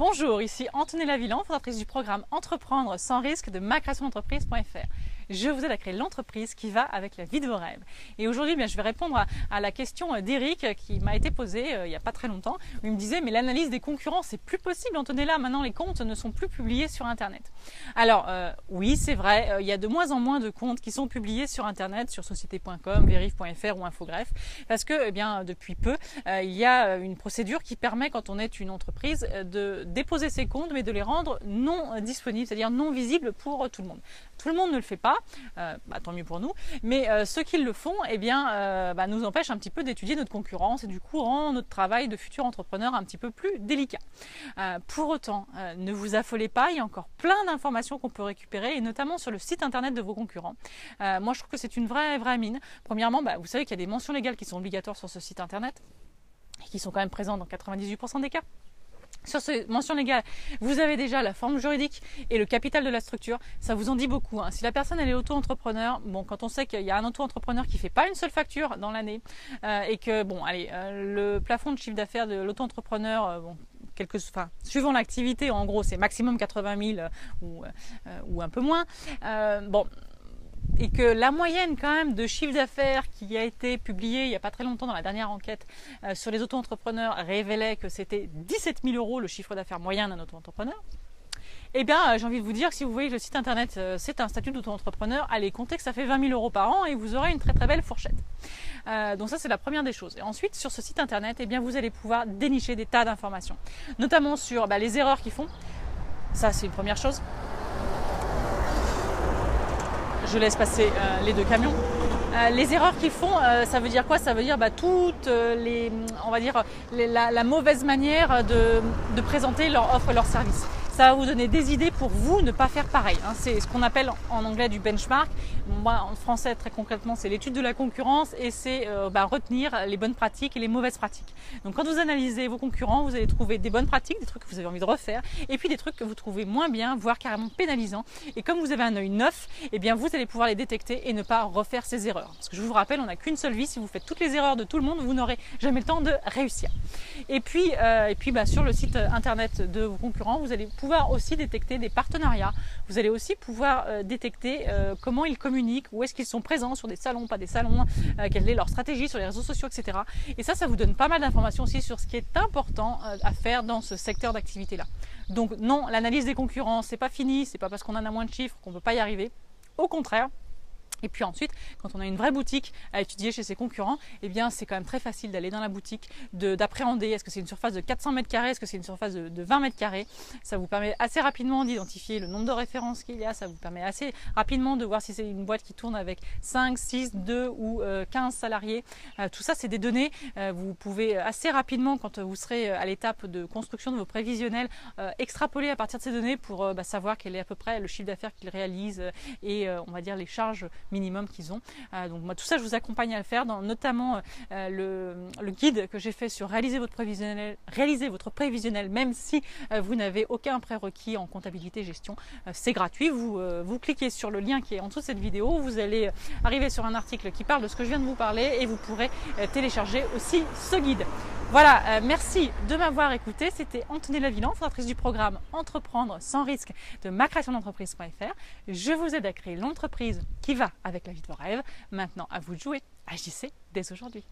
Bonjour, ici Antonella Villan, fondatrice du programme Entreprendre sans risque de macreationdentreprise.fr je vous aide à créer l'entreprise qui va avec la vie de vos rêves. Et aujourd'hui, bien, je vais répondre à, la question d'Eric qui m'a été posée euh, il n'y a pas très longtemps, où il me disait mais l'analyse des concurrents, c'est plus possible, Antonella, maintenant les comptes ne sont plus publiés sur Internet. Alors euh, oui, c'est vrai, euh, il y a de moins en moins de comptes qui sont publiés sur Internet, sur société.com, verif.fr ou Infogreffe, parce que eh bien, depuis peu, il y a une procédure qui permet, quand on est une entreprise, de déposer ses comptes, mais de les rendre non disponibles, c'est-à-dire non visibles pour tout le monde. Tout le monde ne le fait pas, euh, bah, tant mieux pour nous. Mais euh, ceux qui le font, eh euh, bah, nous empêchent un petit peu d'étudier notre concurrence et du coup rend notre travail de futur entrepreneur un petit peu plus délicat. pour autant, ne vous affolez pas, il y a encore plein d'informations qu'on peut récupérer et notamment sur le site internet de vos concurrents. moi, je trouve que c'est une vraie, vraie mine. Premièrement, bah, vous savez qu'il y a des mentions légales qui sont obligatoires sur ce site internet et qui sont quand même présentes dans 98% des cas. Sur ces mentions légales, vous avez déjà la forme juridique et le capital de la structure. Ça vous en dit beaucoup. Hein. Si la personne est auto-entrepreneur, bon, quand on sait qu'il y a un auto-entrepreneur qui fait pas une seule facture dans l'année euh, et que bon, allez, euh, le plafond de chiffre d'affaires de l'auto-entrepreneur, euh, bon, quelques, enfin, suivant l'activité, en gros, c'est maximum 80 000 ou, ou un peu moins. bon, et que la moyenne quand même de chiffre d'affaires qui a été publiée il n'y a pas très longtemps dans la dernière enquête euh, sur les auto-entrepreneurs révélait que c'était 17 000 euros le chiffre d'affaires moyen d'un auto-entrepreneur, eh bien, euh, j'ai envie de vous dire, si vous voyez le site internet, euh, c'est un statut d'auto-entrepreneur, allez compter que ça fait 20 000 euros par an et vous aurez une très très belle fourchette. donc ça, c'est la première des choses. Et ensuite, sur ce site internet, eh bien, vous allez pouvoir dénicher des tas d'informations, notamment sur bah, les erreurs qu'ils font. Ça, c'est une première chose je laisse passer euh, les deux camions. Euh, les erreurs qu'ils font, euh, ça veut dire quoi? Ça veut dire bah, toutes va dire, la, mauvaise manière de, de présenter leur offre, leur service ça va vous donner des idées pour vous ne pas faire pareil. Hein. C'est ce qu'on appelle en anglais du benchmark. Moi, en français, très concrètement, c'est l'étude de la concurrence et c'est euh, bah, retenir les bonnes pratiques et les mauvaises pratiques. Donc, quand vous analysez vos concurrents, vous allez trouver des bonnes pratiques, des trucs que vous avez envie de refaire, et puis des trucs que vous trouvez moins bien, voire carrément pénalisants. Et comme vous avez un œil neuf, eh bien, vous allez pouvoir les détecter et ne pas refaire ces erreurs. Parce que je vous rappelle, on n'a qu'une seule vie. Si vous faites toutes les erreurs de tout le monde, vous n'aurez jamais le temps de réussir. Et puis, euh, et puis, bah, sur le site internet de vos concurrents, vous allez pouvoir aussi détecter des partenariats. Vous allez aussi pouvoir euh, détecter euh, comment ils communiquent, où est-ce qu'ils sont présents sur des salons, pas des salons, euh, quelle est leur stratégie sur les réseaux sociaux, etc. Et ça, ça vous donne pas mal d'informations aussi sur ce qui est important à faire dans ce secteur d'activité-là. Donc non, l'analyse des concurrents, c'est pas fini, c'est pas parce qu'on en a moins de chiffres qu'on ne peut pas y arriver. Au contraire, et puis ensuite, quand on a une vraie boutique à étudier chez ses concurrents, eh bien c'est quand même très facile d'aller dans la boutique, d'appréhender est-ce que c'est une surface de 400 mètres carrés, est-ce que c'est une surface de, 20 mètres carrés? Ça vous permet assez rapidement d'identifier le nombre de références qu'il y a, ça vous permet assez rapidement de voir si c'est une boîte qui tourne avec 5, 6, 2 ou 15 euh, salariés. Euh, tout ça, c'est des données. Euh, vous pouvez assez rapidement, quand vous serez à l'étape de construction de vos prévisionnels, extrapoler à partir de ces données pour bah, savoir quel est à peu près le chiffre d'affaires qu'ils réalisent et on va dire les charges minimum qu'ils ont. Euh, donc moi tout ça je vous accompagne à le faire, notamment euh, le, guide que j'ai fait sur réaliser votre prévisionnel, réaliser votre prévisionnel même si euh, vous n'avez aucun prérequis en comptabilité gestion. c'est gratuit, vous, vous cliquez sur le lien qui est en dessous de cette vidéo, vous allez arriver sur un article qui parle de ce que je viens de vous parler et vous pourrez télécharger aussi ce guide. Voilà, merci de m'avoir écouté. C'était Anthony Lavillan, fondatrice du programme Entreprendre sans risque de ma création d'entreprise.fr. Je vous aide à créer l'entreprise qui va avec la vie de vos rêves. Maintenant, à vous de jouer. Agissez dès aujourd'hui.